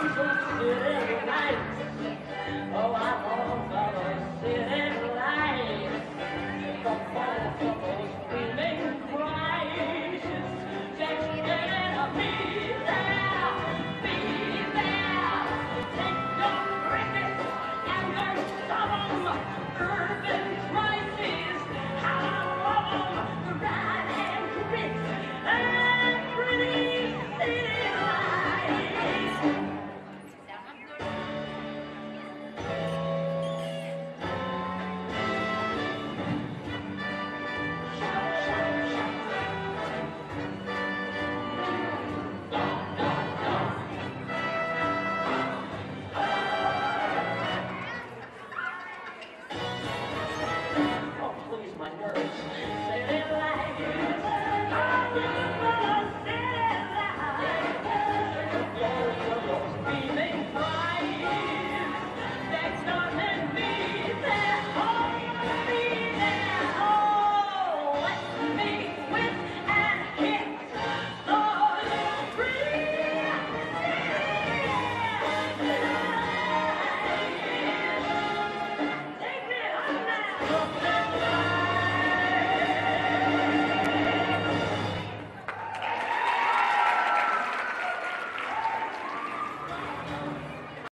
Oh, I'm on the city lights.